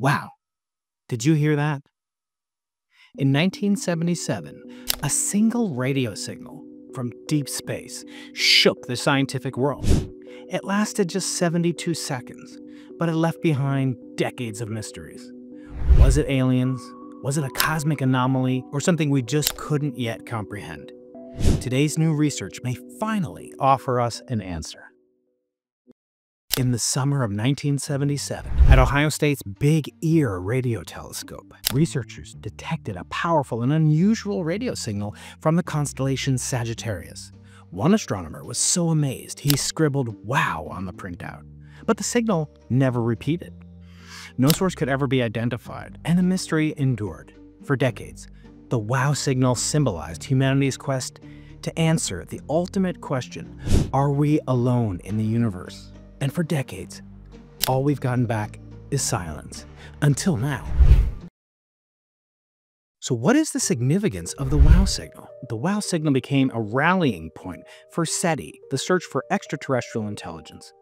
Wow. Did you hear that? In 1977, a single radio signal from deep space shook the scientific world. It lasted just 72 seconds, but it left behind decades of mysteries. Was it aliens? Was it a cosmic anomaly or something we just couldn't yet comprehend? Today's new research may finally offer us an answer. In the summer of 1977, at Ohio State's Big Ear radio telescope, researchers detected a powerful and unusual radio signal from the constellation Sagittarius. One astronomer was so amazed he scribbled wow on the printout, but the signal never repeated. No source could ever be identified, and the mystery endured. For decades, the wow signal symbolized humanity's quest to answer the ultimate question, are we alone in the universe? And for decades, all we've gotten back is silence. Until now. So what is the significance of the WOW signal? The WOW signal became a rallying point for SETI, the search for extraterrestrial intelligence.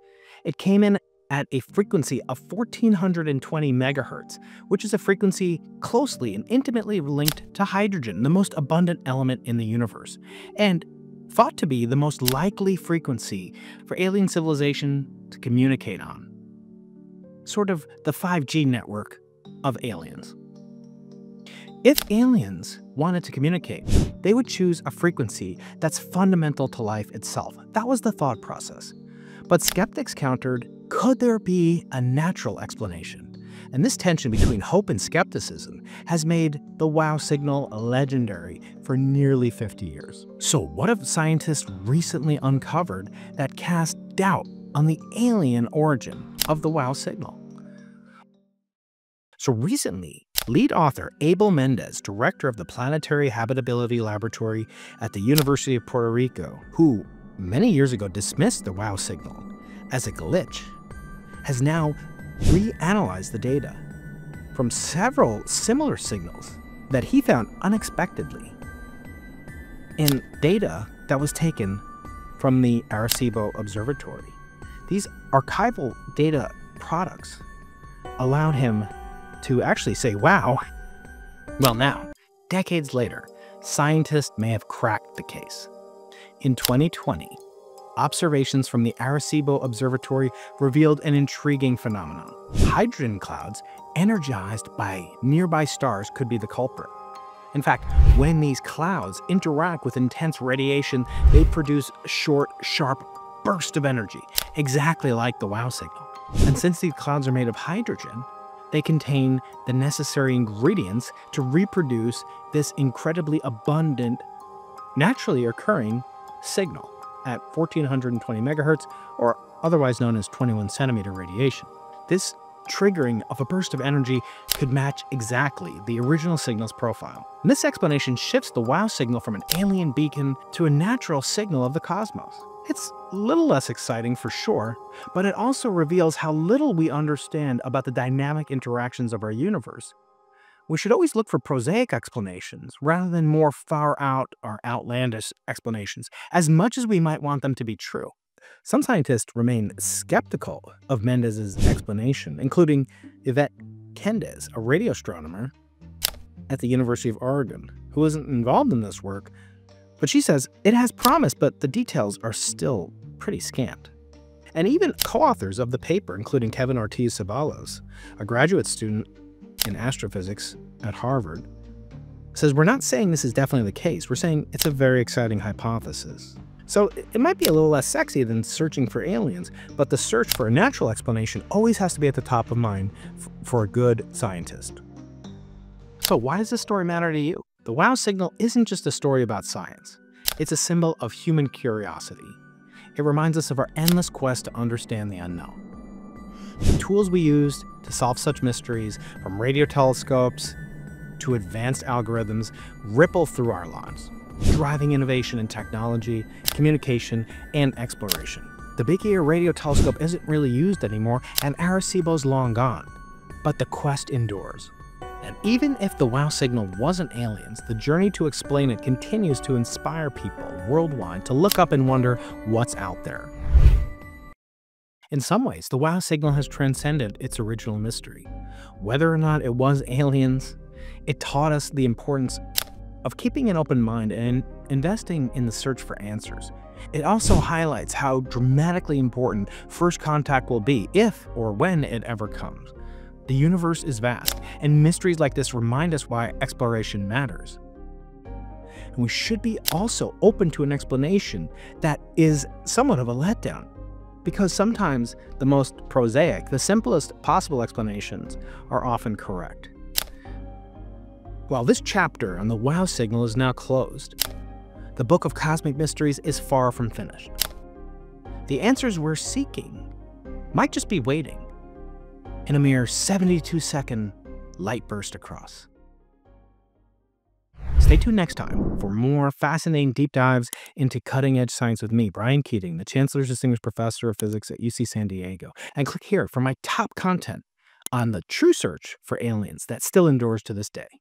It came in at a frequency of 1420 megahertz, which is a frequency closely and intimately linked to hydrogen, the most abundant element in the universe, and thought to be the most likely frequency for alien civilization to communicate on. Sort of the 5G network of aliens. If aliens wanted to communicate, they would choose a frequency that's fundamental to life itself. That was the thought process. But skeptics countered, could there be a natural explanation? And this tension between hope and skepticism has made the WOW signal legendary for nearly 50 years. So what have scientists recently uncovered that cast doubt on the alien origin of the WOW signal? So recently, lead author Abel Mendez, director of the Planetary Habitability Laboratory at the University of Puerto Rico, who many years ago dismissed the WOW signal as a glitch, has now reanalyzed the data from several similar signals that he found unexpectedly in data that was taken from the Arecibo Observatory. These archival data products allowed him to actually say, wow. Well, now, decades later, scientists may have cracked the case. In 2020, observations from the Arecibo Observatory revealed an intriguing phenomenon. Hydrogen clouds energized by nearby stars could be the culprit. In fact, when these clouds interact with intense radiation, they produce short, sharp bursts of energy, exactly like the WOW signal. And since these clouds are made of hydrogen, they contain the necessary ingredients to reproduce this incredibly abundant, naturally occurring signal at 1420 megahertz, or otherwise known as 21 centimeter radiation. This triggering of a burst of energy could match exactly the original signal's profile. And this explanation shifts the WOW signal from an alien beacon to a natural signal of the cosmos. It's a little less exciting for sure, but it also reveals how little we understand about the dynamic interactions of our universe we should always look for prosaic explanations rather than more far out or outlandish explanations, as much as we might want them to be true. Some scientists remain skeptical of Mendez's explanation, including Yvette Cendes, a radio astronomer at the University of Oregon, who isn't involved in this work, but she says it has promise, but the details are still pretty scant. And even co-authors of the paper, including Kevin Ortiz Ceballos, a graduate student in astrophysics at Harvard, says we're not saying this is definitely the case. We're saying it's a very exciting hypothesis. So it might be a little less sexy than searching for aliens, but the search for a natural explanation always has to be at the top of mind for a good scientist. So why does this story matter to you? The WOW signal isn't just a story about science. It's a symbol of human curiosity. It reminds us of our endless quest to understand the unknown. The tools we used to solve such mysteries, from radio telescopes to advanced algorithms, ripple through our lives, driving innovation in technology, communication, and exploration. The Big Ear radio telescope isn't really used anymore, and Arecibo's long gone. But the quest endures. And even if the WOW signal wasn't aliens, the journey to explain it continues to inspire people worldwide to look up and wonder what's out there. In some ways, the WOW signal has transcended its original mystery. Whether or not it was aliens, it taught us the importance of keeping an open mind and investing in the search for answers. It also highlights how dramatically important first contact will be if or when it ever comes. The universe is vast, and mysteries like this remind us why exploration matters. And we should be also open to an explanation that is somewhat of a letdown because sometimes the most prosaic, the simplest possible explanations are often correct. While this chapter on the WOW signal is now closed, the Book of Cosmic Mysteries is far from finished. The answers we're seeking might just be waiting in a mere 72 second light burst across. Stay tuned next time for more fascinating deep dives into cutting edge science with me, Brian Keating, the Chancellor's Distinguished Professor of Physics at UC San Diego. And click here for my top content on the true search for aliens that still endures to this day.